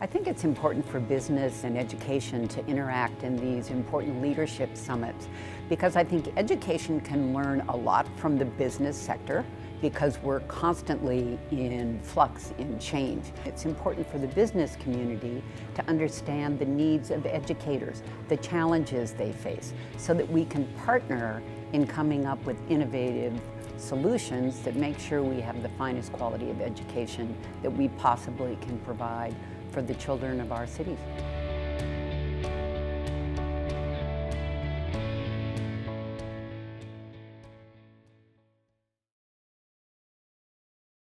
I think it's important for business and education to interact in these important leadership summits because I think education can learn a lot from the business sector because we're constantly in flux, in change. It's important for the business community to understand the needs of educators, the challenges they face, so that we can partner in coming up with innovative solutions that make sure we have the finest quality of education that we possibly can provide for the children of our cities.